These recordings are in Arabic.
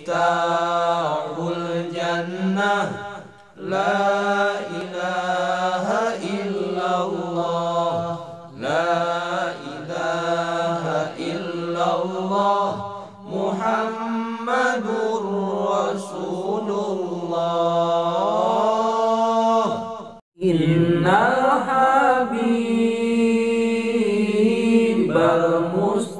مفتاح الجنة. لا إله إلا الله. لا إله إلا الله. محمد رسول الله. إن الحبيب المصطفى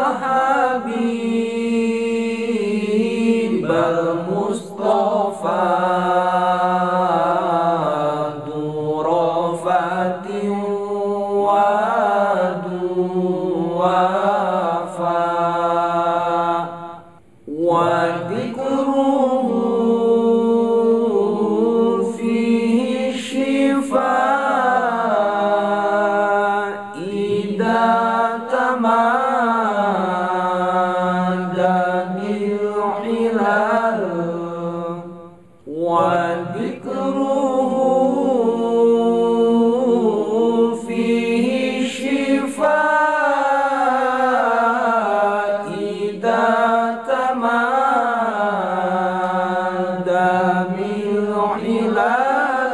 الهلال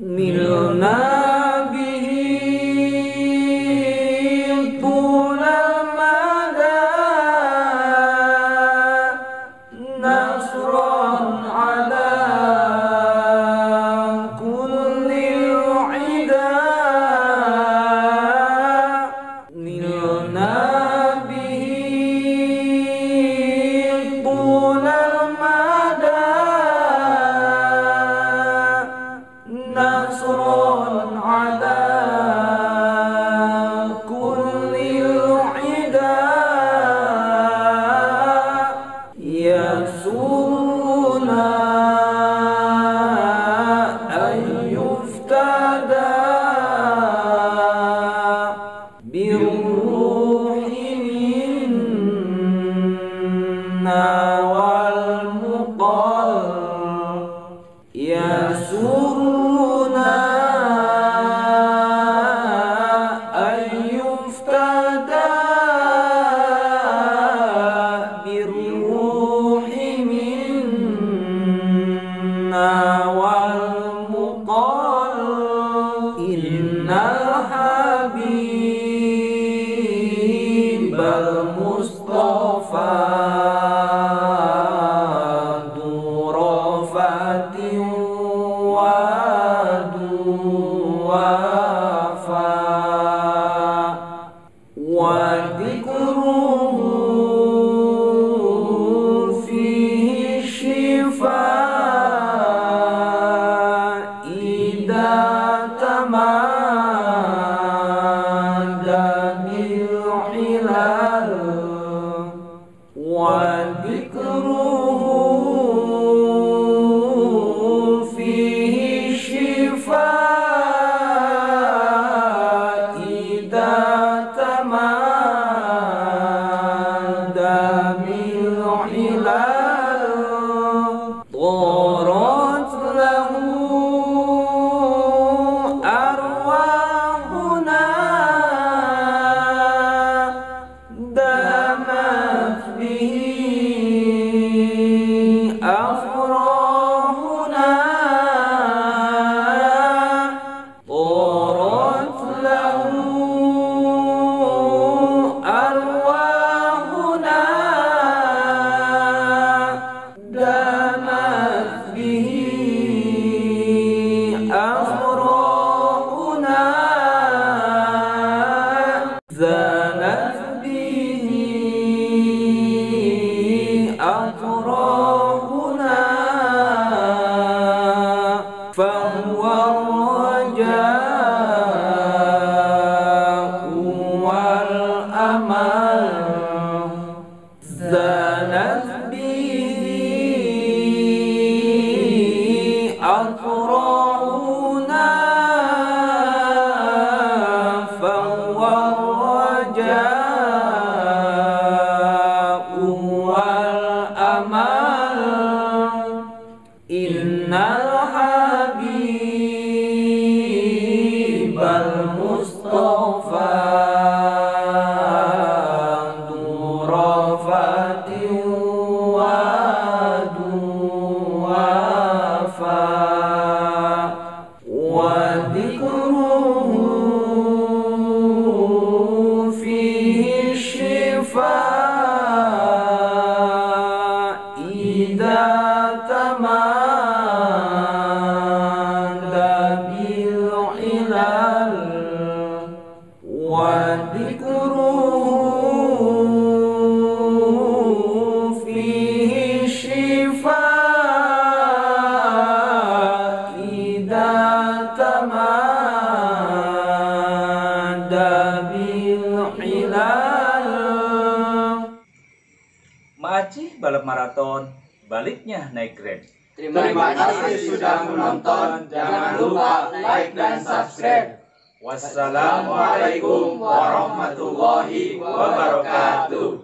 نلنا به طول مدى نصر Al وذكره فيه شفاء إذا تمام. زانت maraton, baliknya naik grand. Terima kasih sudah menonton. Jangan lupa like dan subscribe. Wassalamualaikum warahmatullahi wabarakatuh.